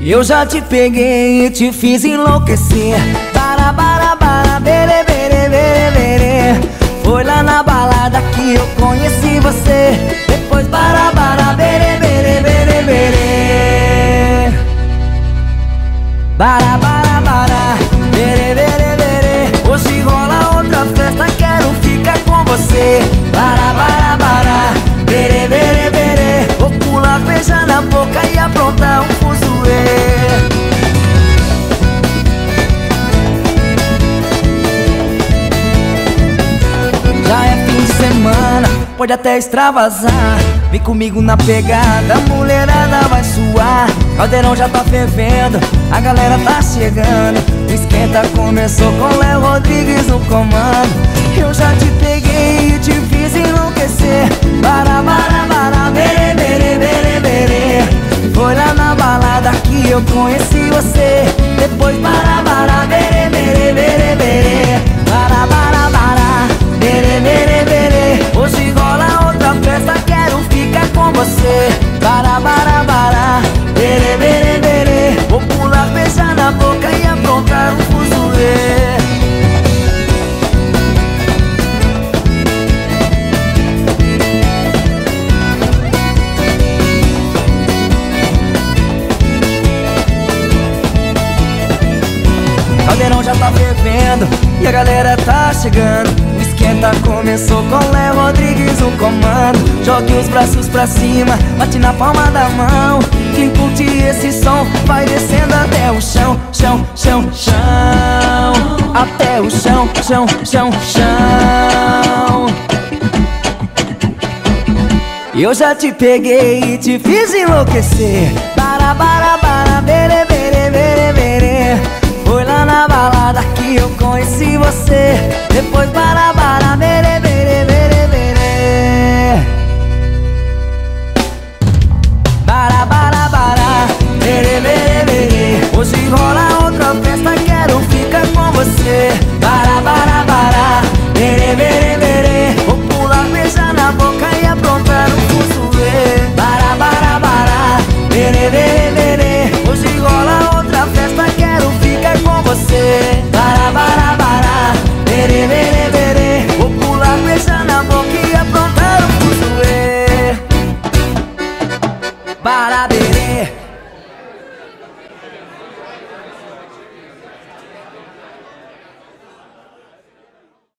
Eu já te peguei e te fiz enlouquecer. Bara, bara, bara, bere, pode até extravasar. Vem comigo na pegada, a mulherada vai suar. Caldeirão já tá fervendo, a galera tá chegando. O esquenta começou com Léo Rodrigues no comando. Eu já te peguei e te fiz enlouquecer. Bara, bara, bara, bere, bere, bere, bere. Foi lá na balada que eu conheci você já tá fervendo e a galera tá chegando. Esquenta começou com Léo Rodrigues no comando. Jogue os braços pra cima, bate na palma da mão. Quem curte esse som vai descendo até o chão Chão, chão, chão. Até o chão, chão, chão, chão. Eu já te peguei e te fiz enlouquecer. Bara, bara, conheci você. Depois bara, bara, bere, bere, bere, bere Bara, bere, bere, bere Hoje rola